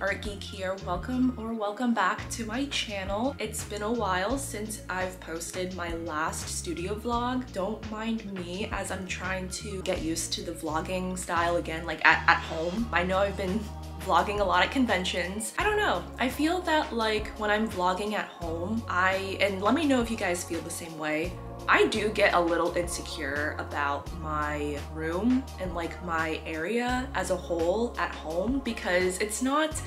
Art Geek here. Welcome or welcome back to my channel. It's been a while since I've posted my last studio vlog. Don't mind me as I'm trying to get used to the vlogging style again, like at, at home. I know I've been vlogging a lot at conventions. I don't know. I feel that like when I'm vlogging at home, I, and let me know if you guys feel the same way, I do get a little insecure about my room and like my area as a whole at home because it's not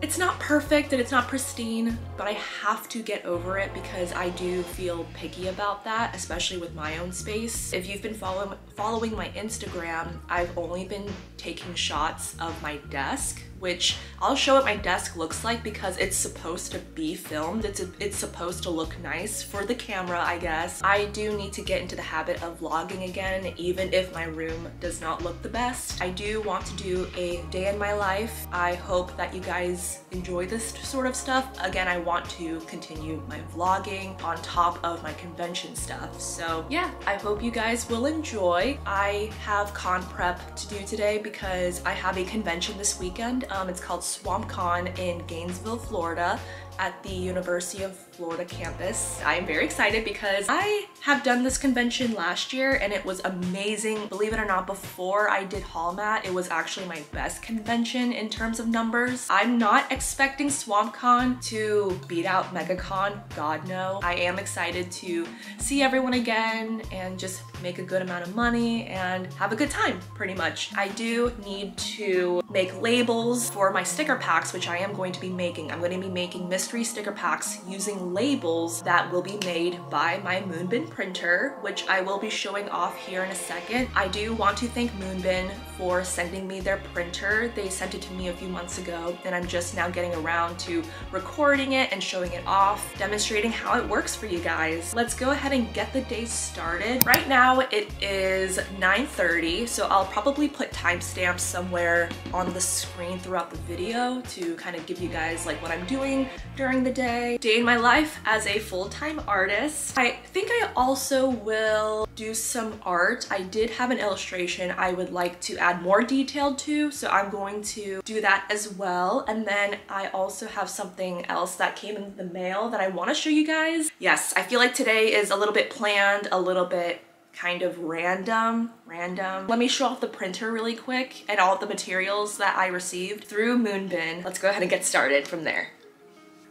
it's not perfect and it's not pristine, but I have to get over it because I do feel picky about that, especially with my own space. If you've been following following my Instagram, I've only been taking shots of my desk which I'll show what my desk looks like because it's supposed to be filmed. It's, a, it's supposed to look nice for the camera, I guess. I do need to get into the habit of vlogging again, even if my room does not look the best. I do want to do a day in my life. I hope that you guys enjoy this sort of stuff. Again, I want to continue my vlogging on top of my convention stuff. So yeah, I hope you guys will enjoy. I have con prep to do today because I have a convention this weekend um, it's called SwampCon in Gainesville, Florida at the University of Florida campus. I am very excited because I have done this convention last year and it was amazing. Believe it or not, before I did HoliMat, it was actually my best convention in terms of numbers. I'm not expecting SwampCon to beat out MegaCon, God no. I am excited to see everyone again and just make a good amount of money and have a good time, pretty much. I do need to make labels for my sticker packs, which I am going to be making. I'm going to be making mystery sticker packs using labels that will be made by my Munbyn printer, which I will be showing off here in a second. I do want to thank Munbyn for sending me their printer. They sent it to me a few months ago and I'm just now getting around to recording it and showing it off, demonstrating how it works for you guys. Let's go ahead and get the day started. Right now it is 9.30, so I'll probably put timestamps somewhere on the screen throughout the video to kind of give you guys like what I'm doing during the day. Day in my life as a full-time artist. I think I also will do some art. I did have an illustration I would like to add more detail to, so I'm going to do that as well. And then I also have something else that came in the mail that I want to show you guys. Yes, I feel like today is a little bit planned, a little bit kind of random, random. Let me show off the printer really quick and all the materials that I received through Munbyn. Let's go ahead and get started from there.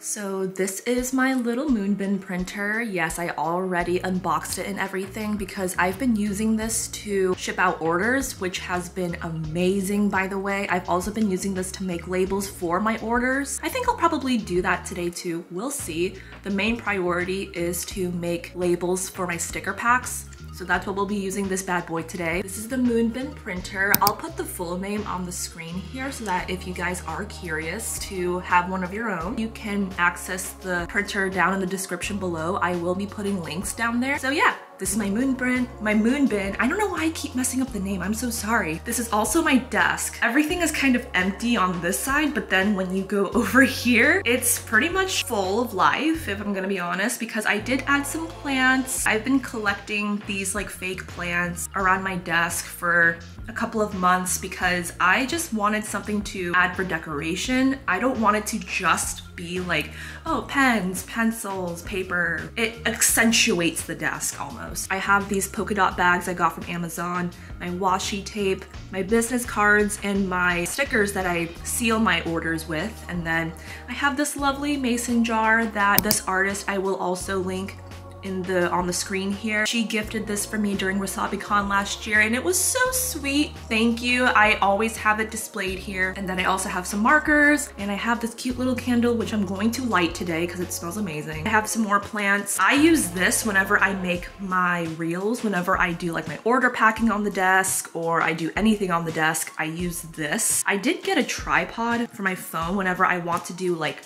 So this is my little Munbyn printer. Yes, I already unboxed it and everything because I've been using this to ship out orders, which has been amazing by the way. I've also been using this to make labels for my orders. I think I'll probably do that today too. We'll see. The main priority is to make labels for my sticker packs. So that's what we'll be using this bad boy today. This is the Munbyn printer. I'll put the full name on the screen here so that if you guys are curious to have one of your own, you can access the printer down in the description below. I will be putting links down there. So yeah, this is my Munbyn, my moon bin. I don't know why I keep messing up the name. I'm so sorry. This is also my desk. Everything is kind of empty on this side, but then when you go over here, it's pretty much full of life, if I'm gonna be honest, because I did add some plants. I've been collecting these like fake plants around my desk for a couple of months because I just wanted something to add for decoration. I don't want it to just be like, oh, pens, pencils, paper. It accentuates the desk almost. I have these polka dot bags I got from Amazon, my washi tape, my business cards, and my stickers that I seal my orders with. And then I have this lovely mason jar that this artist I will also link in the on the screen here. She gifted this for me during WasabiCon last year and it was so sweet. Thank you. I always have it displayed here. And then I also have some markers and I have this cute little candle which I'm going to light today because it smells amazing. I have some more plants. I use this whenever I make my reels, whenever I do like my order packing on the desk or I do anything on the desk, I use this. I did get a tripod for my phone whenever I want to do like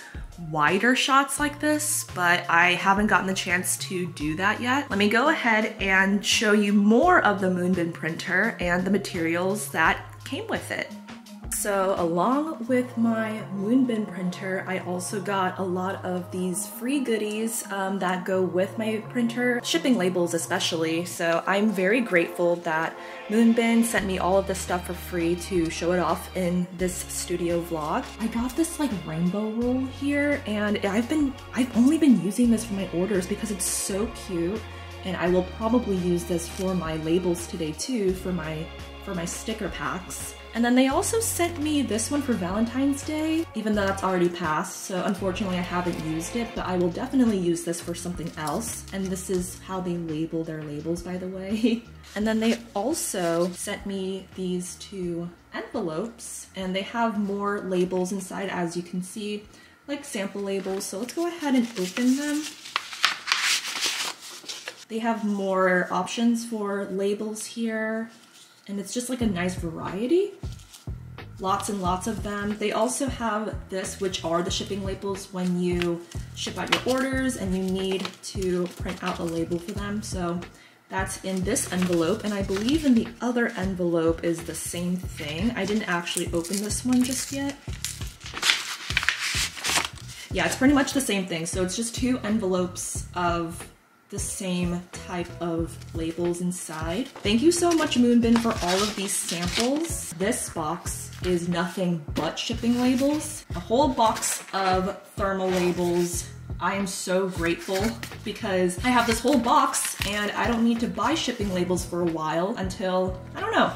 wider shots like this, but I haven't gotten the chance to do that yet. Let me go ahead and show you more of the Munbyn printer and the materials that came with it. So along with my Munbyn printer, I also got a lot of these free goodies um, that go with my printer, shipping labels especially. So I'm very grateful that Munbyn sent me all of this stuff for free to show it off in this studio vlog. I got this like rainbow roll here and I've been, I've only been using this for my orders because it's so cute and I will probably use this for my labels today too for my for my sticker packs. And then they also sent me this one for Valentine's Day, even though that's already passed, so unfortunately I haven't used it, but I will definitely use this for something else. And this is how they label their labels, by the way. and then they also sent me these two envelopes, and they have more labels inside, as you can see, like sample labels. So let's go ahead and open them. They have more options for labels here and it's just like a nice variety. Lots and lots of them. They also have this, which are the shipping labels when you ship out your orders and you need to print out a label for them. So that's in this envelope, and I believe in the other envelope is the same thing. I didn't actually open this one just yet. Yeah, it's pretty much the same thing. So it's just two envelopes of the same type of labels inside. Thank you so much Munbyn for all of these samples. This box is nothing but shipping labels. A whole box of thermal labels. I am so grateful because I have this whole box and I don't need to buy shipping labels for a while until, I don't know,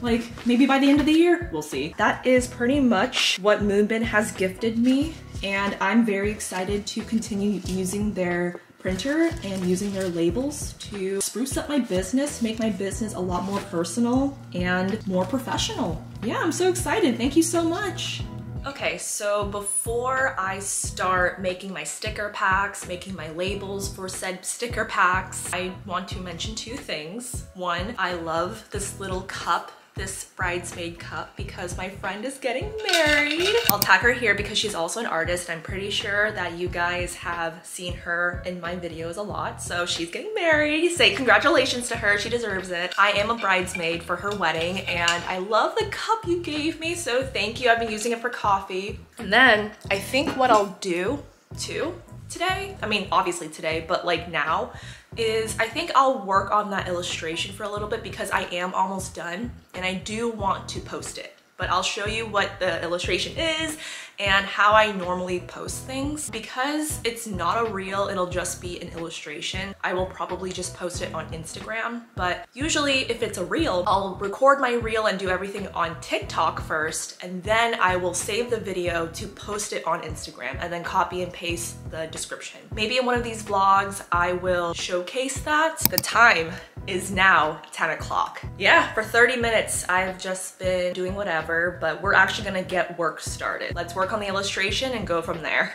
like maybe by the end of the year, we'll see. That is pretty much what Munbyn has gifted me and I'm very excited to continue using their printer and using their labels to spruce up my business, make my business a lot more personal and more professional. Yeah, I'm so excited. Thank you so much. Okay, so before I start making my sticker packs, making my labels for said sticker packs, I want to mention two things. One, I love this little cup this bridesmaid cup because my friend is getting married. I'll tag her here because she's also an artist. I'm pretty sure that you guys have seen her in my videos a lot. So she's getting married. Say congratulations to her. She deserves it. I am a bridesmaid for her wedding and I love the cup you gave me. So thank you. I've been using it for coffee. And then I think what I'll do too today, I mean, obviously today, but like now, is I think I'll work on that illustration for a little bit because I am almost done and I do want to post it but I'll show you what the illustration is and how I normally post things. Because it's not a reel, it'll just be an illustration. I will probably just post it on Instagram, but usually if it's a reel, I'll record my reel and do everything on TikTok first, and then I will save the video to post it on Instagram and then copy and paste the description. Maybe in one of these vlogs, I will showcase that. The time is now 10 o'clock. Yeah, for 30 minutes, I've just been doing whatever, but we're actually gonna get work started. Let's work on the illustration and go from there.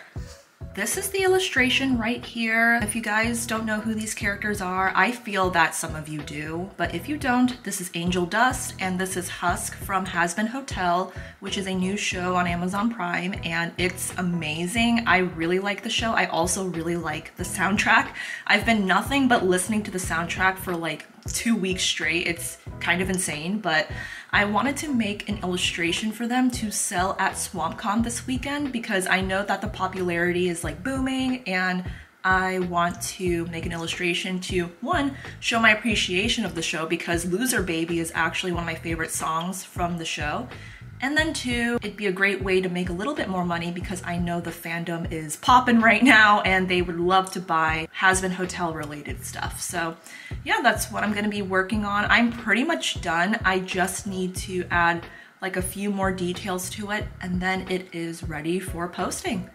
This is the illustration right here. If you guys don't know who these characters are, I feel that some of you do, but if you don't, this is Angel Dust and this is Husk from Hazbin Hotel, which is a new show on Amazon Prime and it's amazing. I really like the show. I also really like the soundtrack. I've been nothing but listening to the soundtrack for like two weeks straight. It's kind of insane, but I wanted to make an illustration for them to sell at SwampCon this weekend because I know that the popularity is like booming and I want to make an illustration to one, show my appreciation of the show because Loser Baby is actually one of my favorite songs from the show. And then two, it'd be a great way to make a little bit more money because I know the fandom is popping right now and they would love to buy Hazbin Hotel related stuff. So yeah, that's what I'm gonna be working on. I'm pretty much done. I just need to add like a few more details to it and then it is ready for posting.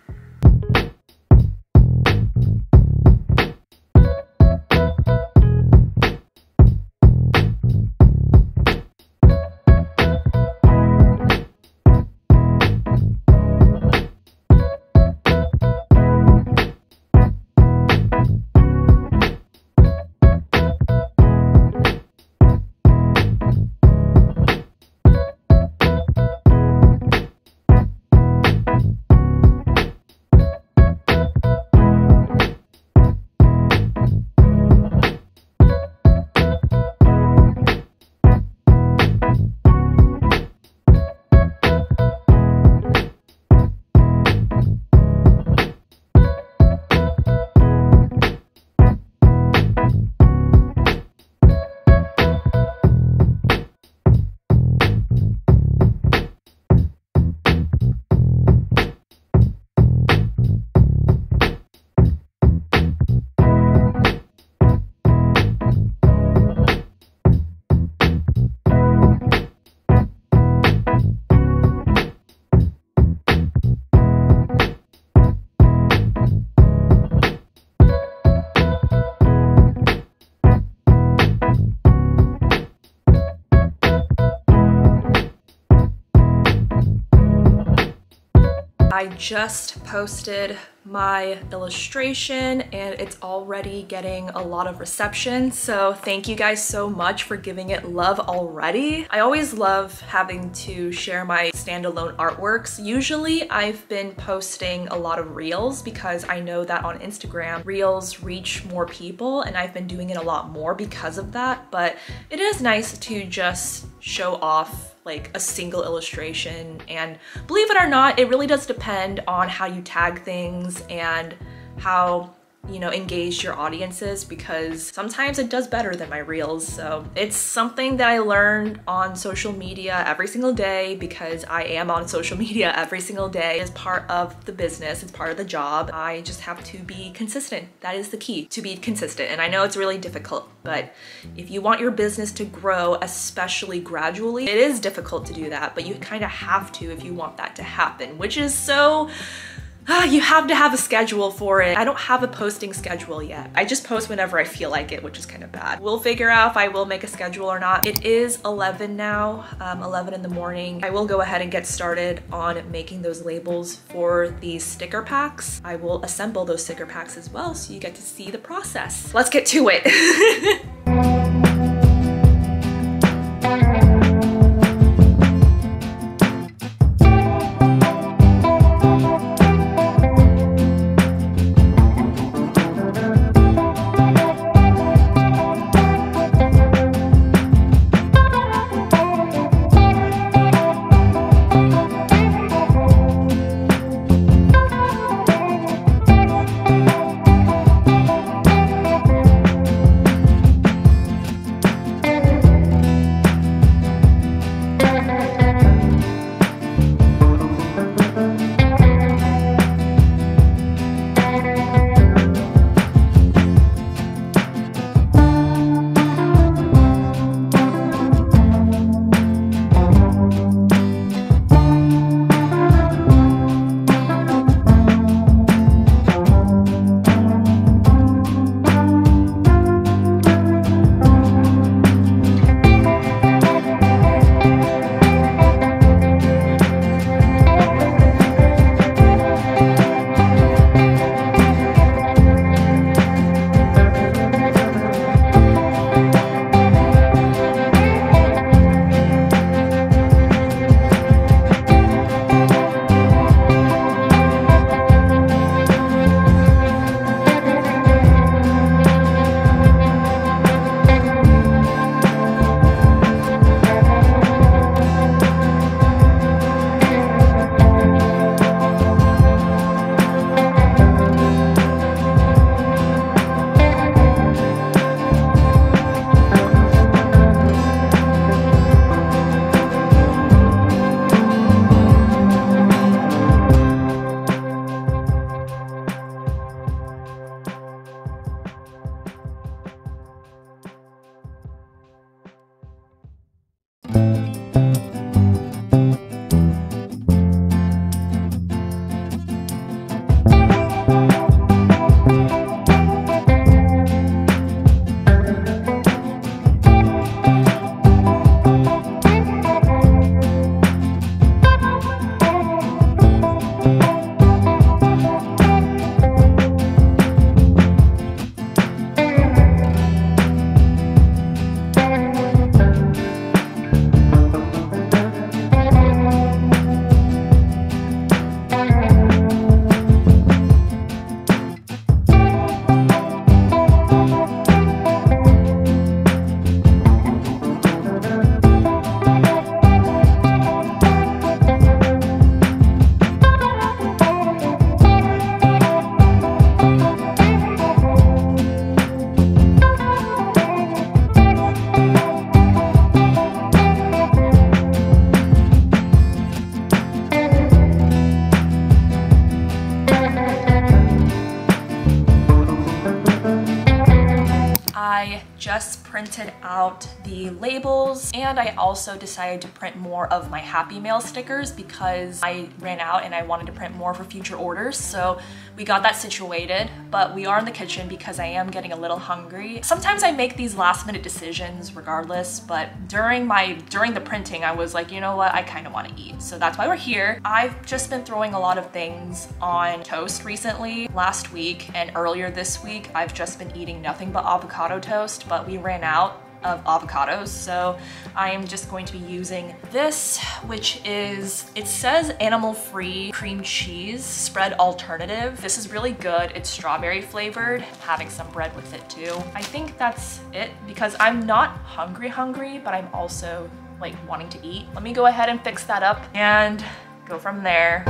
I just posted my illustration and it's already getting a lot of reception. So thank you guys so much for giving it love already. I always love having to share my standalone artworks. Usually I've been posting a lot of reels because I know that on Instagram, reels reach more people and I've been doing it a lot more because of that. But it is nice to just show off like a single illustration. And believe it or not, it really does depend on how you tag things and how you know, engage your audiences because sometimes it does better than my reels. So it's something that I learned on social media every single day because I am on social media every single day as part of the business, it's part of the job. I just have to be consistent. That is the key, to be consistent. And I know it's really difficult, but if you want your business to grow, especially gradually, it is difficult to do that, but you kind of have to if you want that to happen, which is so ah, you have to have a schedule for it. I don't have a posting schedule yet. I just post whenever I feel like it, which is kind of bad. We'll figure out if I will make a schedule or not. It is 11 now, um, 11 in the morning. I will go ahead and get started on making those labels for these sticker packs. I will assemble those sticker packs as well so you get to see the process. Let's get to it. and I also decided to print more of my Happy Mail stickers because I ran out and I wanted to print more for future orders. So we got that situated, but we are in the kitchen because I am getting a little hungry. Sometimes I make these last minute decisions regardless, but during my during the printing, I was like, you know what, I kind of want to eat. So that's why we're here. I've just been throwing a lot of things on toast recently. Last week and earlier this week, I've just been eating nothing but avocado toast, but we ran out of avocados. So I am just going to be using this, which is, it says animal-free cream cheese spread alternative. This is really good. It's strawberry flavored, having some bread with it too. I think that's it because I'm not hungry hungry, but I'm also like wanting to eat. Let me go ahead and fix that up and go from there.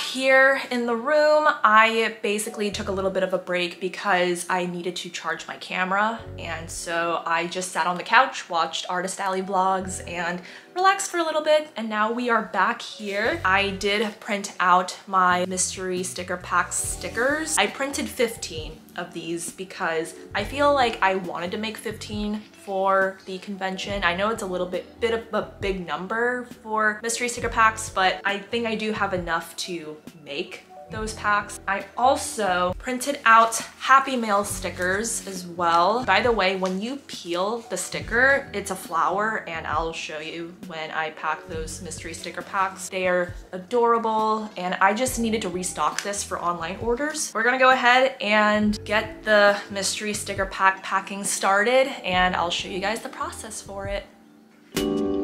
Here in the room. I basically took a little bit of a break because I needed to charge my camera. And so I just sat on the couch, watched Artist Alley vlogs and relaxed for a little bit. And now we are back here. I did print out my mystery sticker packs stickers. I printed 15 of these because I feel like I wanted to make 15 for the convention. I know it's a little bit, bit of a big number for mystery sticker packs, but I think I do have enough to make those packs. I also printed out Happy Mail stickers as well. By the way, when you peel the sticker, it's a flower and I'll show you when I pack those mystery sticker packs. They are adorable and I just needed to restock this for online orders. We're gonna go ahead and get the mystery sticker pack packing started and I'll show you guys the process for it.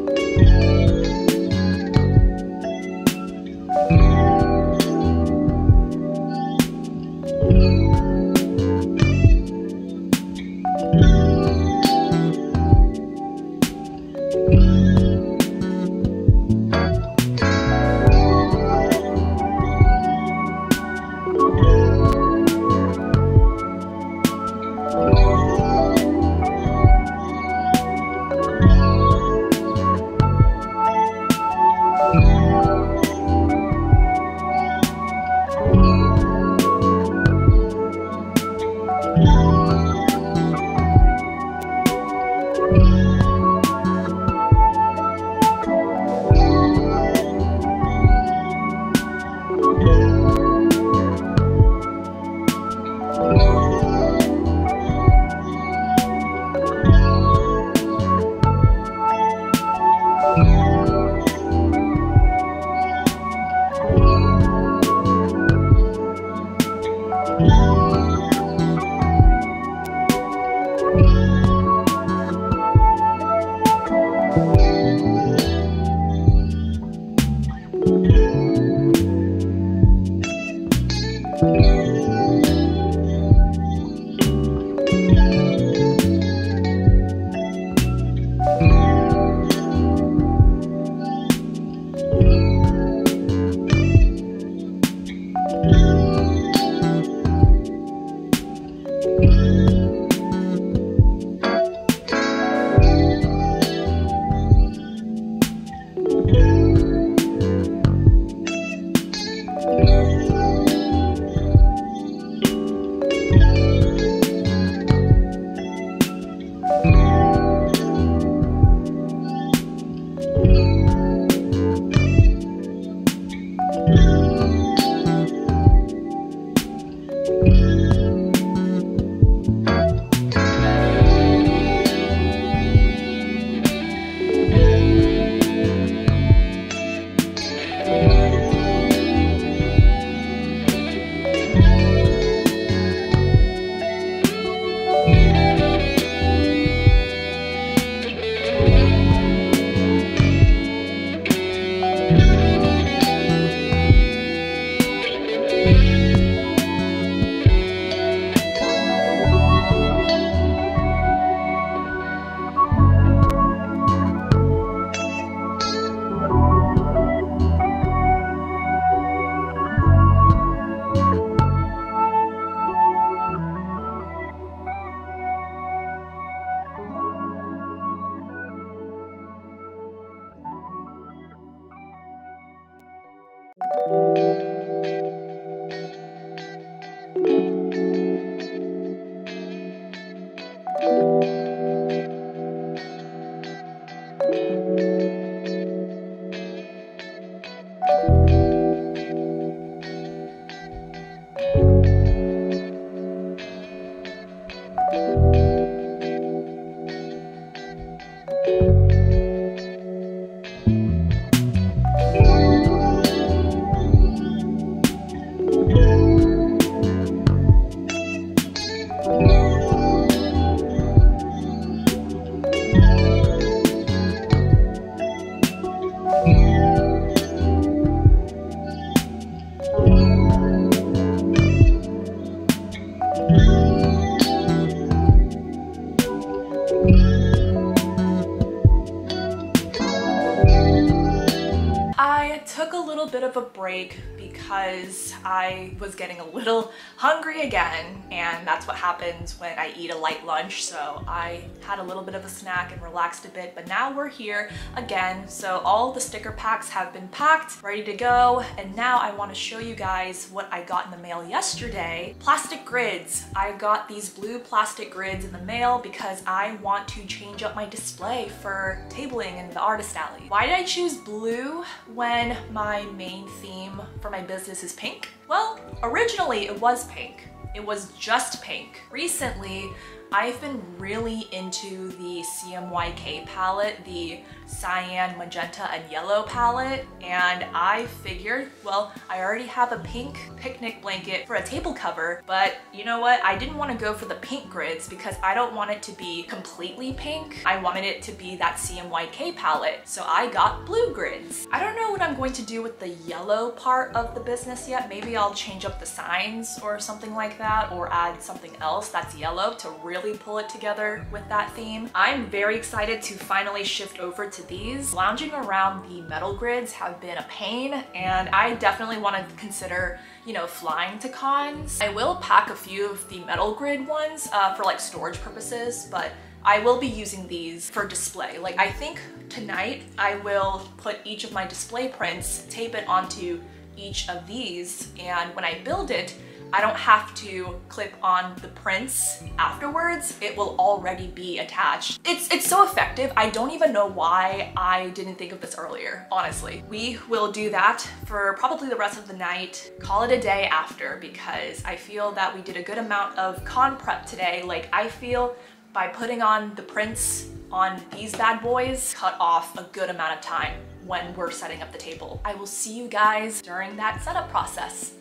Break because I was getting a little hungry again and that's what happens when I eat a light lunch. So I had a little bit of a snack and relaxed a bit but now we're here again. So all the sticker packs have been packed ready to go and now I want to show you guys what I got in the mail yesterday. Plastic grids. I got these blue plastic grids in the mail because I want to change up my display for tabling in the artist alley. Why did I choose blue when my main theme for my business is this is pink? Well, originally it was pink. It was just pink. Recently, I've been really into the CMYK palette, the cyan, magenta, and yellow palette, and I figured, well, I already have a pink picnic blanket for a table cover, but you know what? I didn't want to go for the pink grids because I don't want it to be completely pink. I wanted it to be that CMYK palette, so I got blue grids. I don't know what I'm going to do with the yellow part of the business yet. Maybe I'll change up the signs or something like that, or add something else that's yellow to really pull it together with that theme. I'm very excited to finally shift over to these. Lounging around the metal grids have been a pain and I definitely want to consider you know, flying to cons. I will pack a few of the metal grid ones uh, for like storage purposes, but I will be using these for display. Like I think tonight I will put each of my display prints, tape it onto each of these, and when I build it, I don't have to clip on the prints afterwards. It will already be attached. It's, it's so effective. I don't even know why I didn't think of this earlier, honestly. We will do that for probably the rest of the night. Call it a day after because I feel that we did a good amount of con prep today. Like I feel by putting on the prints on these bad boys, cut off a good amount of time when we're setting up the table. I will see you guys during that setup process.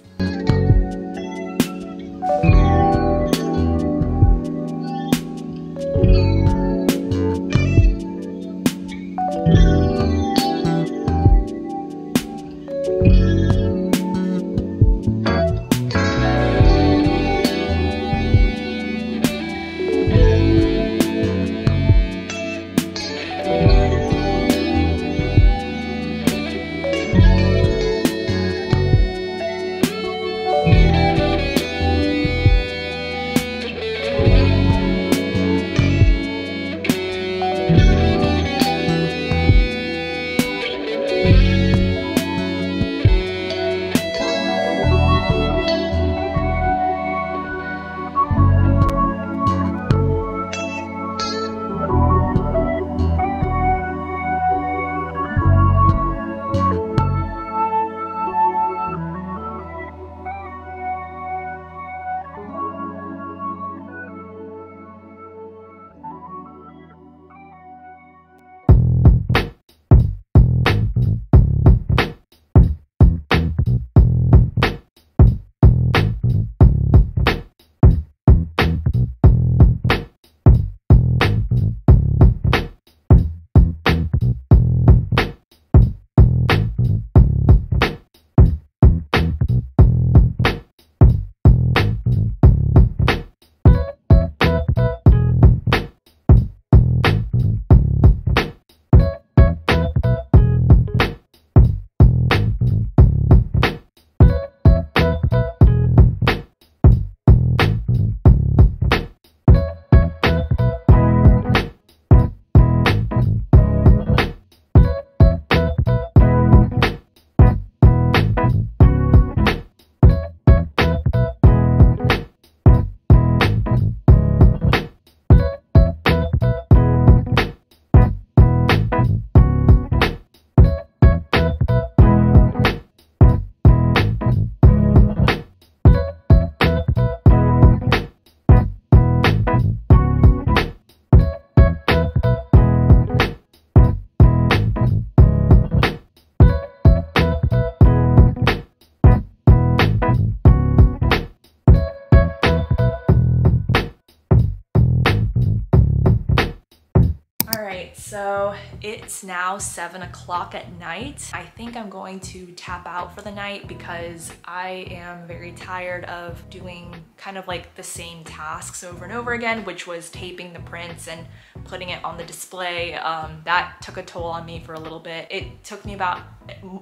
So it's now seven o'clock at night. I think I'm going to tap out for the night because I am very tired of doing kind of like the same tasks over and over again, which was taping the prints and putting it on the display. Um, that took a toll on me for a little bit. It took me about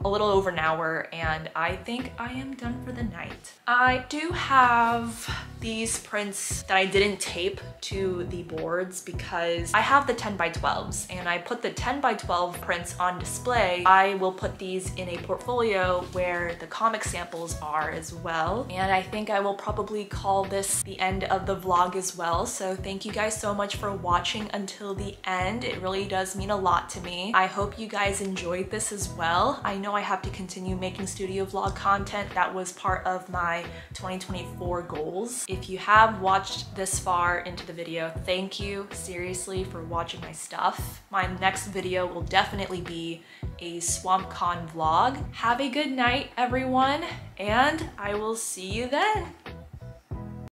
a little over an hour and I think I am done for the night. I do have these prints that I didn't tape to the boards because I have the 10 by 12s and I put the 10 by 12 prints on display. I will put these in a portfolio where the comic samples are as well. And I think I will probably call this the end of the vlog as well. So thank you guys so much for watching until the end. It really does mean a lot to me. I hope you guys enjoyed this as well. I know I have to continue making studio vlog content. That was part of my 2024 goals. If you have watched this far into the video, thank you seriously for watching my stuff. My next video will definitely be a SwampCon vlog. Have a good night, everyone, and I will see you then.